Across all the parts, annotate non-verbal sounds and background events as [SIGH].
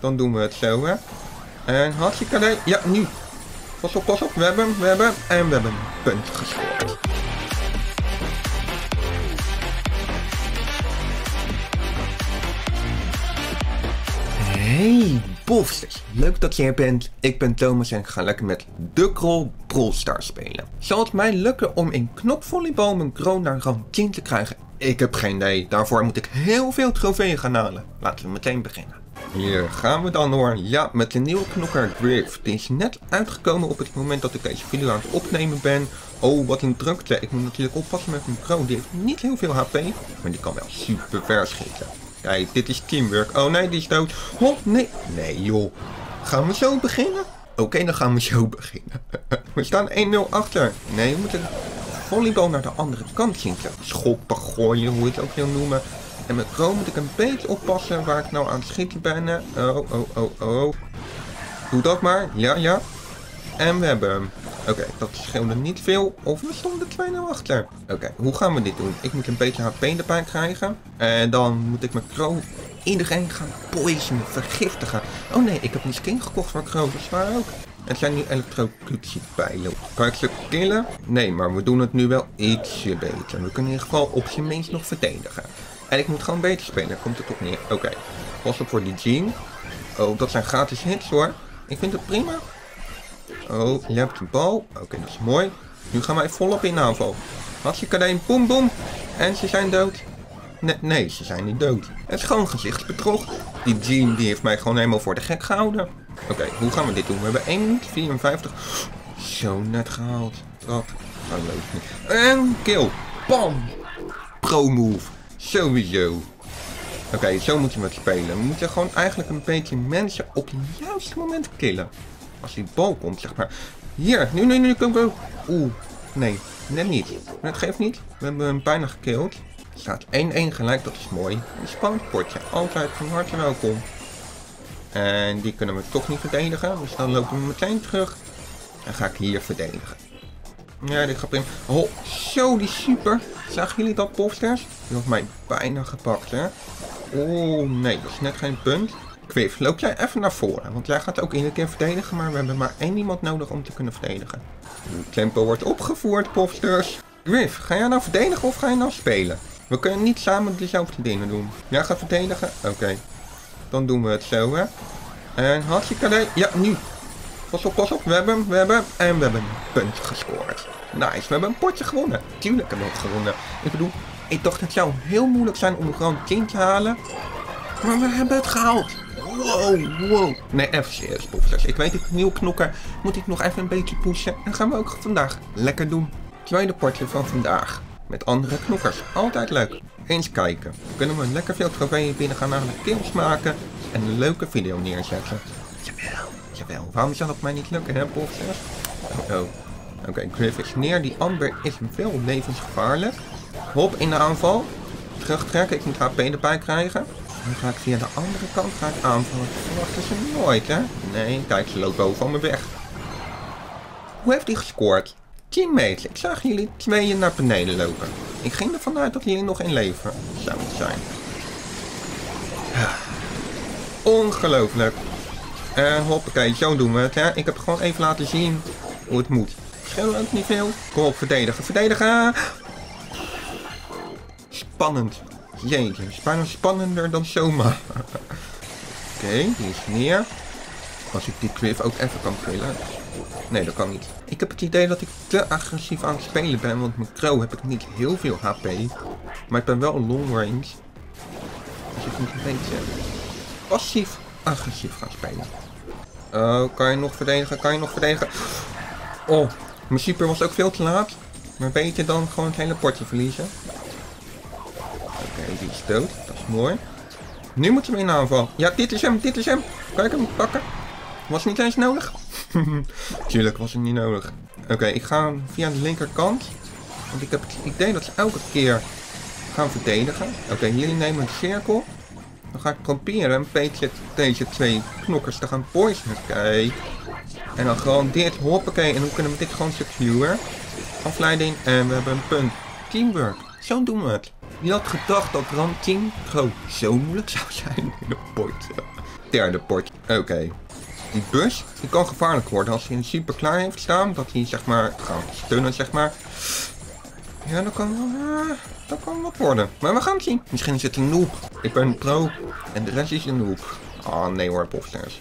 dan doen we het zo, hè. En hartstikke idee. Ja, nu. Pas op, pas op. We hebben hem, we hebben. En we hebben een punt gescoord. Hey, bofsters. Leuk dat je er bent. Ik ben Thomas en ga lekker met de Krol Brawl Stars spelen. Zal het mij lukken om in knopvolleybal mijn kroon naar rang 10 te krijgen? Ik heb geen idee. Daarvoor moet ik heel veel trofeeën gaan halen. Laten we meteen beginnen. Hier gaan we dan hoor. Ja, met de nieuwe knokker Griff. Die is net uitgekomen op het moment dat ik deze video aan het opnemen ben. Oh, wat een drukte. Ik moet natuurlijk oppassen met mijn kroon. Die heeft niet heel veel HP, maar die kan wel super ver schieten. Kijk, dit is teamwork. Oh nee, die is dood. Oh, nee. Nee, joh. Gaan we zo beginnen? Oké, dan gaan we zo [LAUGHS] beginnen. we staan 1-0 achter. Nee, we moeten volleybal naar de andere kant zien schoppen, gooien, hoe je het ook wil noemen. En met Chrome moet ik een beetje oppassen waar ik nou aan het schieten ben. Oh, oh, oh, oh. Doe dat maar. Ja, ja. En we hebben hem. Oké, dat scheelde niet veel. Of we stonden 2-0 achter. Oké, hoe gaan we dit doen? Ik moet een beetje HP erbij krijgen. En dan moet ik met Crow iedereen gaan poisonen, vergiftigen. Oh nee, ik heb een skin gekocht voor Crow, dat is waar ook. Het zijn nu elektrocutiepijlen. Kan ik ze killen? Nee, maar we doen het nu wel ietsje beter. We kunnen in ieder geval op zijn minst nog verdedigen. En ik moet gewoon beter spelen, komt het op neer. Oké, pas op voor die Jean. Oh, dat zijn gratis hits hoor. Ik vind het prima. Oh, je hebt de bal. Oké, dat is mooi. Nu gaan wij volop in aanval. Hartstikke alleen. Boom, boom. En ze zijn dood. Nee, nee, ze zijn niet dood. Het is gewoon gezichtsbedrog. Die Jean die heeft mij gewoon helemaal voor de gek gehouden. Oké, hoe gaan we dit doen? We hebben 1 minuut 54. Zo net gehaald. Dat gaat leuk. En kill. Bam. Pro move. Sowieso. Oké, zo moet je met spelen. We moeten gewoon eigenlijk een beetje mensen op het juiste moment killen. Als die bal komt, zeg maar. Hier, nu, nu, nu, kom, kom. Oeh, nee, net niet. Het geeft niet. We hebben hem bijna gekild. Er staat 1-1 gelijk, dat is mooi. Een spannend potje, altijd van harte welkom. En die kunnen we toch niet verdedigen, dus dan lopen we meteen terug. En ga ik hier verdedigen. Ja, dit gaat prima. Oh, zo, die super. Zagen jullie dat, popsters? Die had mij bijna gepakt, hè. Oh, nee, dat is net geen punt. Quiff, loop jij even naar voren. Want jij gaat ook iedere keer verdedigen, maar we hebben maar één iemand nodig om te kunnen verdedigen. Tempo wordt opgevoerd, popsters. Griff, ga jij nou verdedigen of ga je nou spelen? We kunnen niet samen dezelfde dingen doen. Jij gaat verdedigen? Oké. Dan doen we het zo, hè. En hartstikke. Ja, nu. Pas op, pas op. We hebben hem, we hebben. En we hebben een punt gescoord. Nice, we hebben een potje gewonnen. Tuurlijk hebben we het gewonnen. Ik bedoel, ik dacht het zou heel moeilijk zijn om een gewoon 10 te halen. Maar we hebben het gehaald. Wow, wow. Nee, even serieus. Ik weet het, nieuw knokker. Moet ik nog even een beetje pushen. En gaan we ook vandaag lekker doen. Tweede potje van vandaag. Met andere knokkers. Altijd leuk. Eens kijken. Kunnen we lekker veel trofeeën binnen gaan naar de kills maken. En een leuke video neerzetten. Jawel, jawel. Waarom zou dat mij niet lukken, hè, popsters? Oh, oh. Oké, is neer. Die Amber is veel levensgevaarlijk. Hop, in de aanval. Terugtrekken. Ik moet HP erbij krijgen. Dan ga ik via de andere kant ga ik aanvallen. Verwachten ze nooit, hè? Nee, kijk, ze loopt boven me weg. Hoe heeft hij gescoord? Teammates, ik zag jullie tweeën naar beneden lopen. Ik ging ervan uit dat jullie nog in leven zouden zijn. Ongelooflijk. En hoppakee, zo doen we het, hè? Ik heb gewoon even laten zien hoe het moet. Scheelt ook niet veel. Kom op, verdedigen, verdedigen! Spannend. Jeetje, bijna spannender dan zomaar. [LAUGHS] Oké, die is neer. Als ik die cliff ook even kan killen. Nee, dat kan niet. Ik heb het idee dat ik te agressief aan het spelen ben, want met Crow heb ik niet heel veel HP. Maar ik ben wel long range. Dus ik moet een beetje passief agressief gaan spelen. Oh, kan je nog verdedigen? Kan je nog verdedigen? Oh, mijn super was ook veel te laat. Maar beter dan gewoon het hele potje verliezen. Oké, die is dood. Dat is mooi. Nu moeten we in aanval. Ja, dit is hem, dit is hem. Kan ik hem pakken? Was niet eens nodig? [LAUGHS] Tuurlijk was het niet nodig. Oké, ik ga via de linkerkant. Want ik heb het idee dat ze elke keer gaan verdedigen. Oké, jullie nemen een cirkel. Dan ga ik proberen een deze twee knokkers te gaan poisonen. Kijk. En dan gewoon dit, hoppakee. En dan kunnen we dit gewoon secure. Afleiding en we hebben een punt. Teamwork. Zo doen we het. Wie had gedacht dat 10 gewoon zo moeilijk zou zijn in de point. derde potje. Oké. Die bus, die kan gevaarlijk worden als hij een super klaar heeft staan. Dat hij zeg maar gaat stunnen zeg maar. Ja, dat kan wel, uh, dat kan wat worden. Maar we gaan het zien. Misschien is het een noob. Ik ben pro en de rest is een noob. Ah, oh, nee hoor, popsters.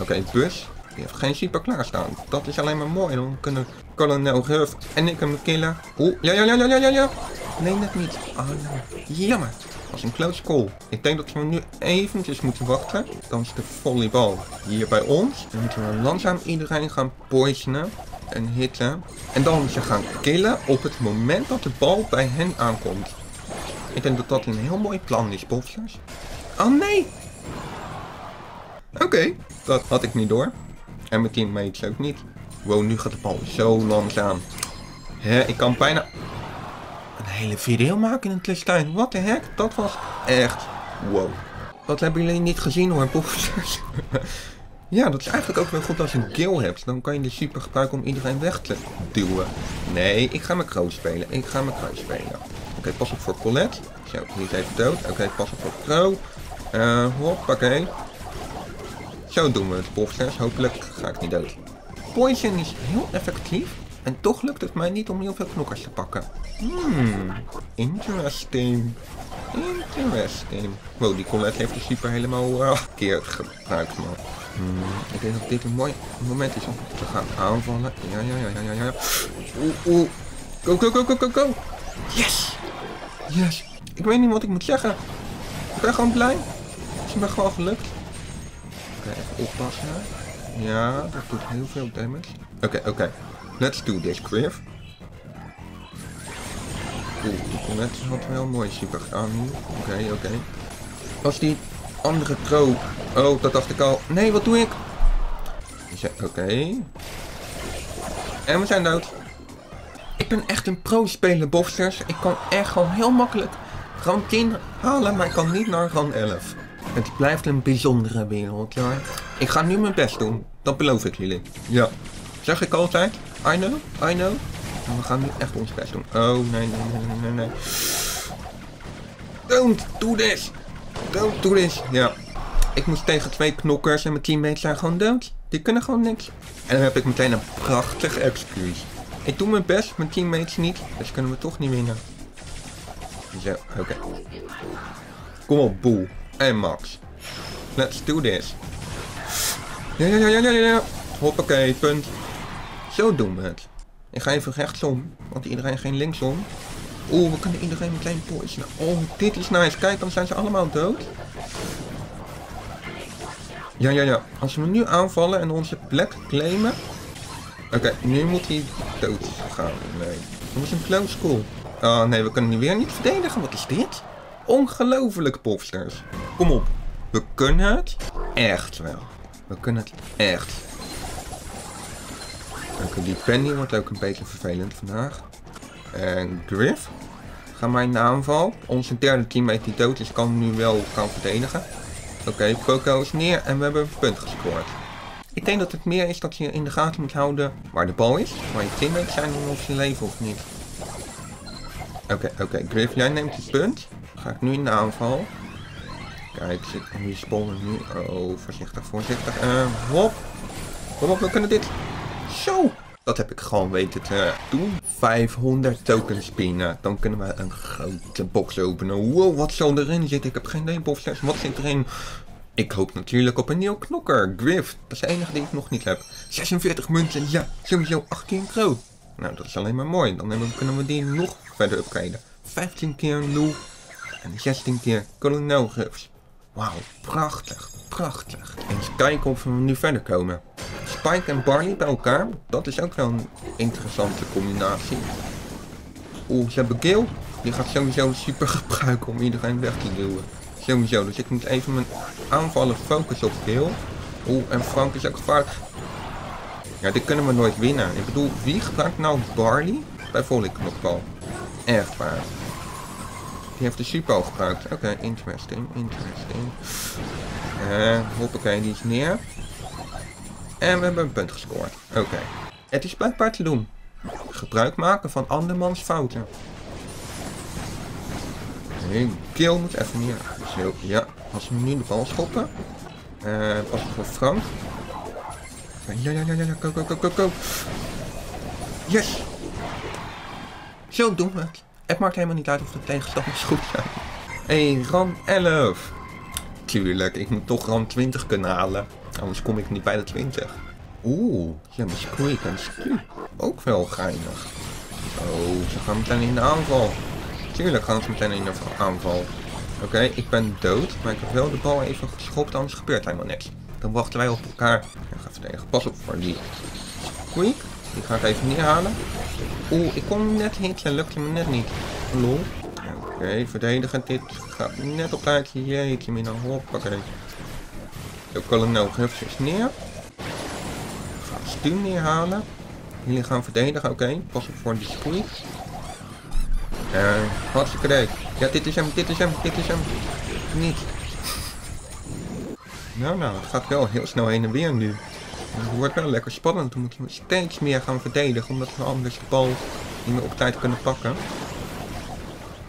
Oké, bus. Die heeft geen super klaarstaan. Dat is alleen maar mooi. Dan kunnen kolonel Huff en ik hem killen. Oeh, ja, ja, ja, ja, ja, ja. Nee, net niet. Oh, Jammer. Dat was een close call. Ik denk dat we nu eventjes moeten wachten. Dan is de volleybal hier bij ons. Dan moeten we langzaam iedereen gaan poisonen en hitten. En dan ze gaan killen op het moment dat de bal bij hen aankomt. Ik denk dat dat een heel mooi plan is, bofsters. Oh nee! Oké, dat had ik niet door. En mijn teammates ook niet. Wow, nu gaat de bal zo langzaam. Hè, ik kan bijna een hele video maken in een tussentijd. Wat de heck? Dat was echt wow. Dat hebben jullie niet gezien hoor, bofsters. [LAUGHS] Ja, dat is eigenlijk ook wel goed als je een kill hebt. Dan kan je de super gebruiken om iedereen weg te duwen. Nee, ik ga mijn crow spelen. Ik ga mijn crow spelen. Oké, pas op voor Colette. Zo, die is even dood. Oké, pas op voor crow. Uh, hoppakee. Zo doen we het, bofsters. Hopelijk ga ik niet dood. Poison is heel effectief. En toch lukt het mij niet om heel veel knokkers te pakken. Hmm, interesting. Interesting. Wow, die Colette heeft de super helemaal uh, verkeerd gebruikt, man. Hmm, ik denk dat dit een mooi moment is om te gaan aanvallen. Ja, ja, ja, ja, ja, ja. Oeh, oeh. Go, go, go, go, go, go. Yes. Yes. Ik weet niet wat ik moet zeggen. Ik ben gewoon blij. Het is me gewoon gelukt. Oké, even oppassen. Ja, dat doet heel veel damage. Oké, oké. Let's do this, Griff. Oeh, die Colette had wel mooi super gedaan nu. Oké, oké. Als die andere pro. Oh, dat dacht ik al. Nee, wat doe ik? Oké. En we zijn dood. Ik ben echt een pro-speler, bofsters. Ik kan echt gewoon heel makkelijk rang 10 halen, maar ik kan niet naar rang 11. Het blijft een bijzondere wereld, ja. Ik ga nu mijn best doen. Dat beloof ik jullie. Ja. Zeg ik altijd. I know, I know. Maar we gaan nu echt ons best doen. Oh, nee, nee, nee, nee, nee. Don't do this. Don't do this. Ja. Ik moest tegen twee knokkers en mijn teammates zijn gewoon dood. Die kunnen gewoon niks. En dan heb ik meteen een prachtig excuus. Ik doe mijn best, mijn teammates niet. Dus kunnen we toch niet winnen. Zo, oké. Kom op, Boel. En Max. Let's do this. Ja, ja, ja, ja, ja, ja. Hoppakee, punt. Zo doen we het. Ik ga even rechtsom, want iedereen geen linksom. Oeh, we kunnen iedereen meteen poisonen. Oh, dit is nice. Kijk, dan zijn ze allemaal dood. Ja, ja, ja. Als we nu aanvallen en onze plek claimen... Oké, nu moet hij dood gaan. Nee. Dat is een close call. Oh nee, we kunnen nu weer niet verdedigen. Wat is dit? Ongelooflijk, popsters. Kom op. We kunnen het echt wel. We kunnen het echt. Oké, die Penny wordt ook een beetje vervelend vandaag. En Griff. Ga mijn aanval. Onze derde teammate die dood is, kan nu wel gaan verdedigen. Oké, Coco is neer en we hebben een punt gescoord. Ik denk dat het meer is dat je in de gaten moet houden waar de bal is. Waar je teammates zijn of zijn leven of niet. Oké, oké. Griff, jij neemt het punt. Ga ik nu in de aanval. Kijk, zit spawnen nu. Oh, voorzichtig, voorzichtig. Uh, hop. Kom op, we kunnen dit. Zo. Dat heb ik gewoon weten te doen. 500 tokens spinnen. Dan kunnen we een grote box openen. Wow, wat zal erin zitten? Ik heb geen idee, bofsters. Wat zit erin? Ik hoop natuurlijk op een nieuw knokker. Griff. Dat is de enige die ik nog niet heb. 46 munten. Ja, sowieso 18 kroon. Nou, dat is alleen maar mooi. Dan kunnen we die nog verder upgraden. 15 keer Lou. En 16 keer kolonel griffs. Wauw, prachtig, prachtig. Eens kijken of we nu verder komen. Spike en Barley bij elkaar, dat is ook wel een interessante combinatie. Oeh, ze hebben Gil. Die gaat sowieso super gebruiken om iedereen weg te duwen. Sowieso, dus ik moet even mijn aanvallen focussen op Gil. Oeh, en Frank is ook gevaarlijk. Ja, dit kunnen we nooit winnen. Ik bedoel, wie gebruikt nou Barley bij volleyknokbal? Echt waar. Die heeft de super gebruikt. Oké, interesting, interesting. Uh, hoppakee, die is neer. En we hebben een punt gescoord. Oké. Het is blijkbaar te doen. Gebruik maken van andermans fouten. Nee, kill moet even neer. Zo, ja. Als we nu de bal schoppen. Uh, pas voor Frank. Ja, ja, ja, ja, ja, go, go, go. Yes! Zo doen we het. Het maakt helemaal niet uit of de tegenstanders goed zijn. Hey, ran 11. Tuurlijk, ik moet toch ran 20 kunnen halen. Anders kom ik niet bij de 20. Oeh, ja, de Squeak en. Ook wel geinig. Oh, ze gaan meteen in de aanval. Tuurlijk gaan ze meteen in de aanval. Oké, ik ben dood, maar ik heb wel de bal even geschopt, anders gebeurt helemaal niks. Dan wachten wij op elkaar. Ik ga verdedigen. Pas op voor die Squeak. Die ga ik even neerhalen. Oeh, ik kon net hitten, lukte me net niet. Lol. Oké, verdedigen. Dit gaat net op tijd. Jeetje, mina. Hoppakee. De kolonel eventjes neer. Ga stuur neerhalen. Jullie gaan verdedigen, oké. Pas op voor die squeak. Uh, hartstikke leuk. Ja, dit is hem, dit is hem, dit is hem. Niet. [LAUGHS] Nou, nou, het gaat wel heel snel heen en weer nu. Het wordt wel lekker spannend. Dan moeten we steeds meer gaan verdedigen, omdat we anders de bal niet meer op tijd kunnen pakken.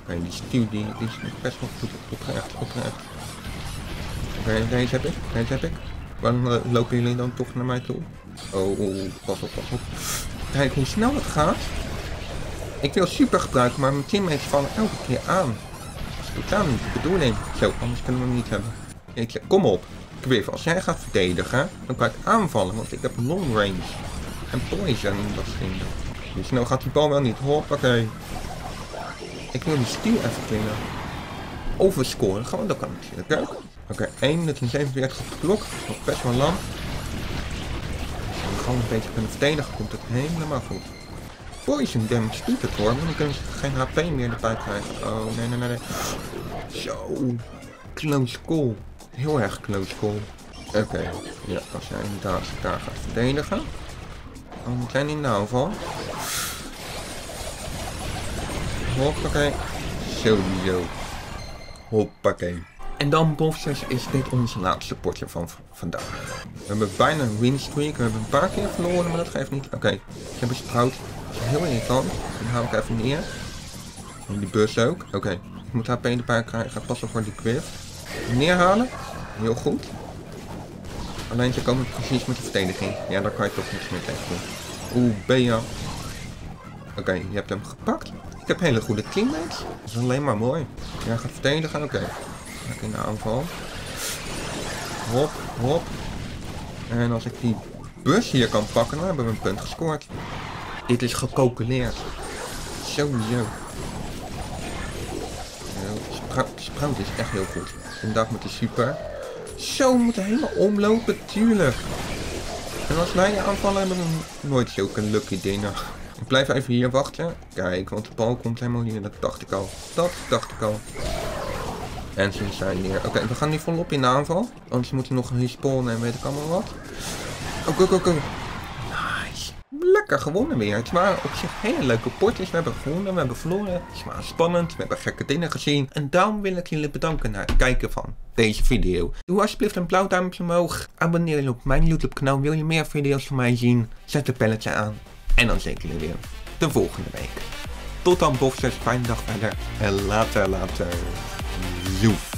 Oké, die stuw die, die is best wel goed oprecht, oprecht. Oké, deze heb ik, deze heb ik. Waarom uh, lopen jullie dan toch naar mij toe? Oh, oh, pas op, pas op. Kijk hoe snel het gaat. Ik wil super gebruiken, maar mijn teammates vallen elke keer aan. Dat is totaal niet de bedoeling. Zo, anders kunnen we hem niet hebben. Ik kom op. Quiff, als jij gaat verdedigen, dan kan ik aanvallen, want ik heb long range. En poison, dat geen... Dus nou gaat die bal wel niet. Hoppakee. Ik wil die stiel even klimmen. Overscoren, gewoon, dat kan natuurlijk ook. Oké, okay, 1 minuten en 47 op de klok. Nog best wel lang. Gewoon een beetje kunnen verdedigen, komt het helemaal goed. Poison damage doet het hoor, maar dan kunnen geen HP meer erbij krijgen. Oh, nee, nee, nee. Zo. Close call. Heel erg close call. Oké, ja, als jij inderdaad daar gaat verdedigen. Dan meteen in de aanval. Hoppakee. Sowieso. Hoppakee. En dan bovenste is dit onze laatste potje van vandaag. We hebben bijna een winstreak. We hebben een paar keer verloren, maar dat geeft niet. Oké, ik heb een sprout. Heel irritant. Dan hou ik even neer. En die bus ook. Oké, ik moet HP erbij krijgen. Passen voor die quiff. Neerhalen. Heel goed. Alleen ze komen precies met de verdediging. Ja, daar kan je toch niks meer tegen doen. Oeh, Bea. Oké, je hebt hem gepakt. Ik heb hele goede teammates. Dat is alleen maar mooi. Jij gaat verdedigen, oké. Okay. In de aanval. Hop, hop. En als ik die bus hier kan pakken, dan hebben we een punt gescoord. Dit is gecalculeerd. Sowieso. Sprout is echt heel goed. Inderdaad met de super. Zo, we moeten helemaal omlopen, tuurlijk. En als wij aanvallen hebben we nooit zulke lucky dingen. Ik blijf even hier wachten. Kijk, want de bal komt helemaal hier. Dat dacht ik al. Dat dacht ik al. En ze zijn hier. Oké, we gaan nu volop in de aanval. Anders moet hij nog respawnen en weet ik allemaal wat. Go, go, go. Nice. Lekker gewonnen weer. Het waren op zich hele leuke potjes. We hebben gewonnen, we hebben verloren. Het waren spannend. We hebben gekke dingen gezien. En daarom wil ik jullie bedanken naar het kijken van deze video. Doe alsjeblieft een blauw duimpje omhoog. Abonneer je op mijn YouTube kanaal. Wil je meer video's van mij zien? Zet het belletje aan. En dan zie ik jullie weer de volgende week. Tot dan, boffers. Fijne dag verder. En later, later. Brasil.